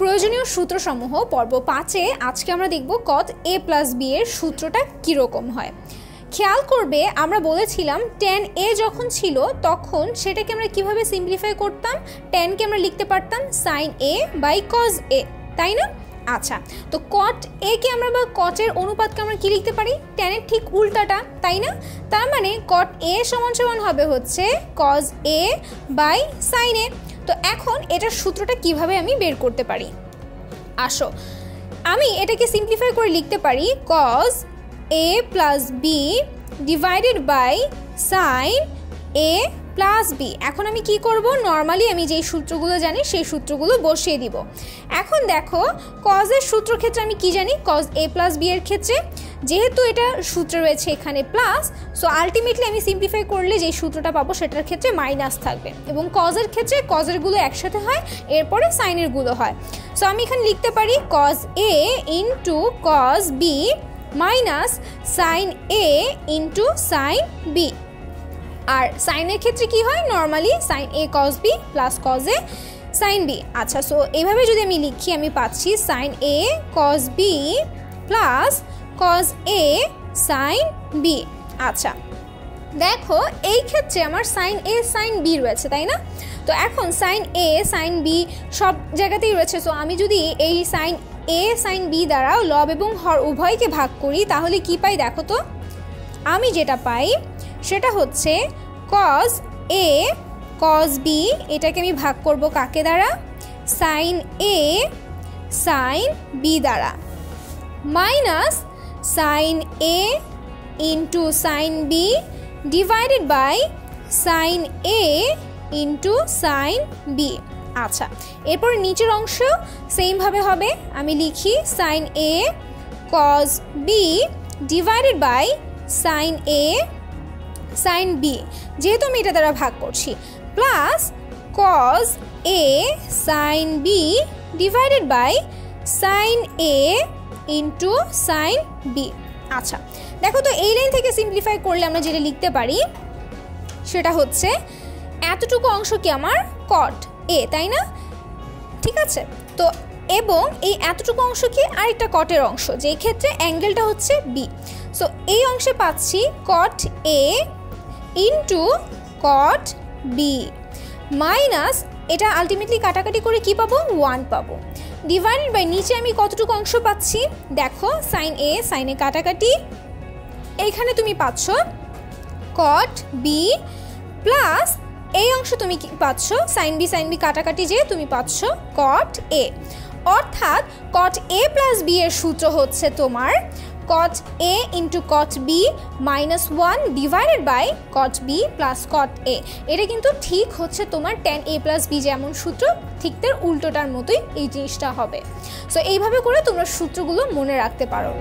প্রয়োজনীয় সূত্রসমূহ পর্ব পাঁচে আজকে আমরা দেখব কত এ প্লাস বি এর সূত্রটা কীরকম হয়। খেয়াল করবে, আমরা বলেছিলাম টেন এ যখন ছিল তখন সেটাকে আমরা কীভাবে সিম্পলিফাই করতাম? টেনকে আমরা লিখতে পারতাম sine A by cos A তাই না? আচ্ছা তো কট এ কে আমরা বা কটের অনুপাতকে আমরা কি লিখতে পারি? টেনের ঠিক উল্টাটা, তাই না? তার মানে কট এ সমান সমান হবে হচ্ছে cos A by sine A তো এখন এটার সূত্রটা কীভাবে আমি বের করতে পারি? আসো। আমি এটাকে সিম্পলিফাই করে লিখতে পারি cos A plus B divided by sine A plus B এখন আমি কি করব? নর্মালি আমি যেই সূত্রগুলো জানি সেই সূত্রগুলো বসিয়ে দিব। এখন দেখো কজের সূত্র ক্ষেত্রে আমি কি জানি? কজ এ প্লাস বি এর ক্ষেত্রে। যেহেতু এটা সূত্র রয়েছে এখানে প্লাস সো আলটিমেটলি আমি সিম্পলিফাই করলে যে সূত্রটা পাবো সেটার ক্ষেত্রে মাইনাস থাকবে এবং কজের ক্ষেত্রে কজেরগুলো একসাথে হয়, এরপরে সাইনেরগুলো হয়। সো আমি এখানে লিখতে পারি cos A into cos B minus sine A into sine B আর সাইনের ক্ষেত্রে কি হয়? Normally sine A cos B plus cos A sine B আচ্ছা সো এইভাবে যদি আমি লিখি, আমি পাচ্ছি sine A cos B plus cos A sine B আচ্ছা দেখো এই ক্ষেত্রে আমার সাইন এ সাইন বি রয়েছে, তাই না? তো এখন সাইন এ সাইন বি সব জায়গাতেই রয়েছে। সো আমি যদি এই সাইন এ সাইন বি দ্বারা লব এবং হর উভয়কে ভাগ করি, তাহলে কি পাই দেখো তো? আমি যেটা পাই সেটা হচ্ছে কজ এ কজ বি এটাকে আমি ভাগ করব কাকে দ্বারা? সাইন এ সাইন বি দ্বারা। Minus sine A into sine B divided by sine A into sine B আচ্ছা এরপর নিচের অংশ সেমভাবে হবে। আমি লিখি sine A cos B divided by sine A sine B যেহেতু আমি এটা দ্বারা ভাগ করছি plus cos A sine B divided by sine A into sine B আচ্ছা দেখো তো এই লাইন থেকে সিম্পলিফাই করলে আমরা যেটা লিখতে পারি, সেটা হচ্ছে এতটুকু অংশ কি আমার? কট এ তাই না? ঠিক আছে? তো এবং এই এতটুকু অংশ কি? আরেকটা কটের অংশ, যেই ক্ষেত্রে অ্যাঙ্গেলটা হচ্ছে বি সো এই অংশে পাচ্ছি cot A into cot B minus এটা আলটিমেটলি কাটাকাটি করে কি পাবো? ওয়ান পাবো। ডিভাইডেড বাই নিচে আমি কতটুকু অংশ পাচ্ছি? দেখো সাইন এ সাইনে কাটাকাটি। এইখানে তুমি পাচ্ছ কট বি প্লাস এই অংশ তুমি পাচ্ছ? সাইন বি সাইন বি কাটাকাটি যে তুমি পাচ্ছ কট এ অর্থাৎ কট এ প্লাস বি এর সূত্র হচ্ছে তোমার cot A into cot B minus one divided by cot B plus cot A এটা কিন্তু ঠিক হচ্ছে তোমার টেন এ প্লাস বি যেমন সূত্র, ঠিক তার উল্টোটার মতোই এই জিনিসটা হবে। সো এইভাবে করে তোমরা সূত্রগুলো মনে রাখতে পারো।